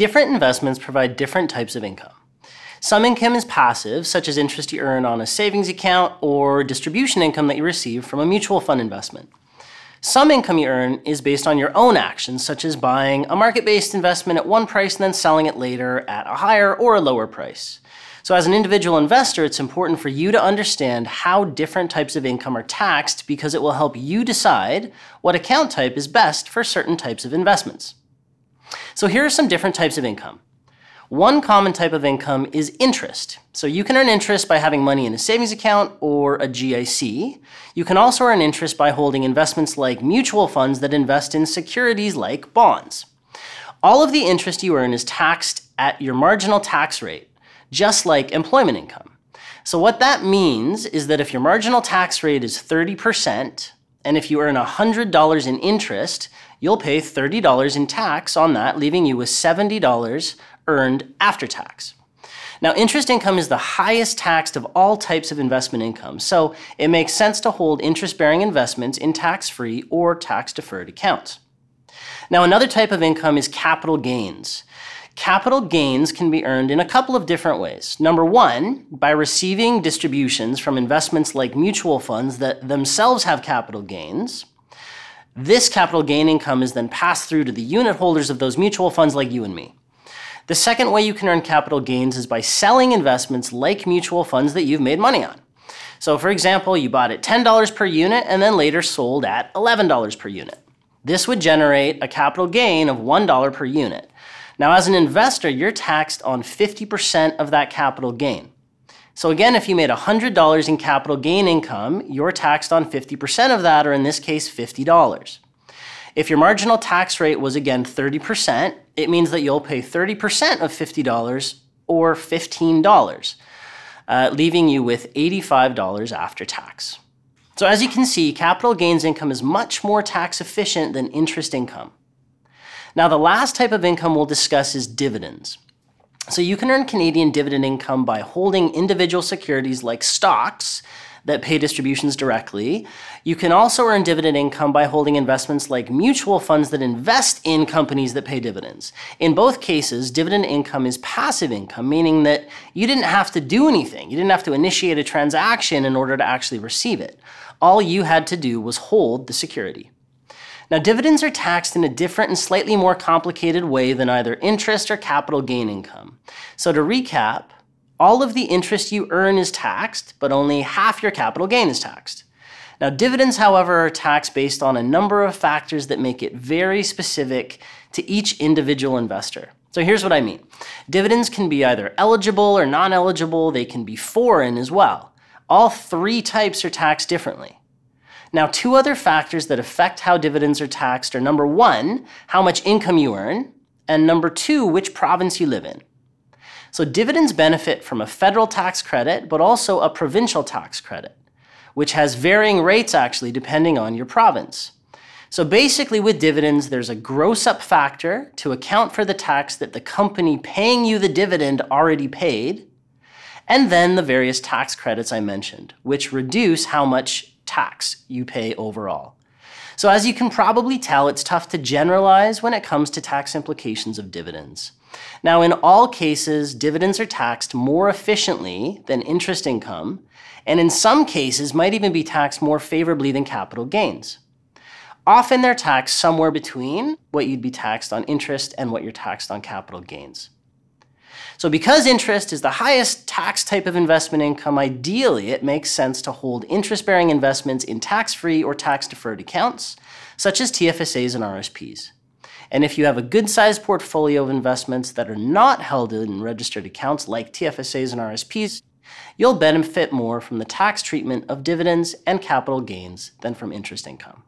Different investments provide different types of income. Some income is passive, such as interest you earn on a savings account or distribution income that you receive from a mutual fund investment. Some income you earn is based on your own actions, such as buying a market based investment at one price and then selling it later at a higher or a lower price. So, as an individual investor, it's important for you to understand how different types of income are taxed because it will help you decide what account type is best for certain types of investments. So, here are some different types of income. One common type of income is interest. So you can earn interest by having money in a savings account or a GIC. You can also earn interest by holding investments like mutual funds that invest in securities like bonds. All of the interest you earn is taxed at your marginal tax rate, just like employment income. So what that means is that if your marginal tax rate is 30%, and if you earn $100 in interest, you'll pay $30 in tax on that, leaving you with $70 earned after tax. Now, interest income is the highest taxed of all types of investment income, so it makes sense to hold interest bearing investments in tax free or tax deferred accounts. Now, another type of income is capital gains. Capital gains can be earned in a couple of different ways. Number one, by receiving distributions from investments like mutual funds that themselves have capital gains. This capital gain income is then passed through to the unit holders of those mutual funds like you and me. The second way you can earn capital gains is by selling investments like mutual funds that you've made money on. So, for example, you bought at $10 per unit and then later sold at $11 per unit. This would generate a capital gain of $1 per unit. Now, as an investor, you're taxed on 50% of that capital gain. So, again, if you made $100 in capital gain income, you're taxed on 50% of that, or in this case, $50. If your marginal tax rate was again 30%, it means that you'll pay 30% of $50 or $15, uh, leaving you with $85 after tax. So as you can see, capital gains income is much more tax efficient than interest income. Now the last type of income we'll discuss is dividends. So you can earn Canadian dividend income by holding individual securities like stocks that pay distributions directly. You can also earn dividend income by holding investments like mutual funds that invest in companies that pay dividends. In both cases, dividend income is passive income, meaning that you didn't have to do anything. You didn't have to initiate a transaction in order to actually receive it. All you had to do was hold the security. Now, dividends are taxed in a different and slightly more complicated way than either interest or capital gain income. So, to recap, all of the interest you earn is taxed, but only half your capital gain is taxed. Now, dividends, however, are taxed based on a number of factors that make it very specific to each individual investor. So here's what I mean. Dividends can be either eligible or non-eligible. They can be foreign as well. All three types are taxed differently. Now, two other factors that affect how dividends are taxed are number one, how much income you earn, and number two, which province you live in. So dividends benefit from a federal tax credit, but also a provincial tax credit, which has varying rates actually depending on your province. So basically with dividends, there's a gross up factor to account for the tax that the company paying you the dividend already paid, and then the various tax credits I mentioned, which reduce how much tax you pay overall. So as you can probably tell, it's tough to generalize when it comes to tax implications of dividends. Now, in all cases, dividends are taxed more efficiently than interest income, and in some cases might even be taxed more favorably than capital gains. Often they're taxed somewhere between what you'd be taxed on interest and what you're taxed on capital gains. So because interest is the highest tax type of investment income, ideally it makes sense to hold interest-bearing investments in tax-free or tax-deferred accounts, such as TFSAs and RSPs. And if you have a good sized portfolio of investments that are not held in registered accounts like TFSAs and RSPs, you'll benefit more from the tax treatment of dividends and capital gains than from interest income.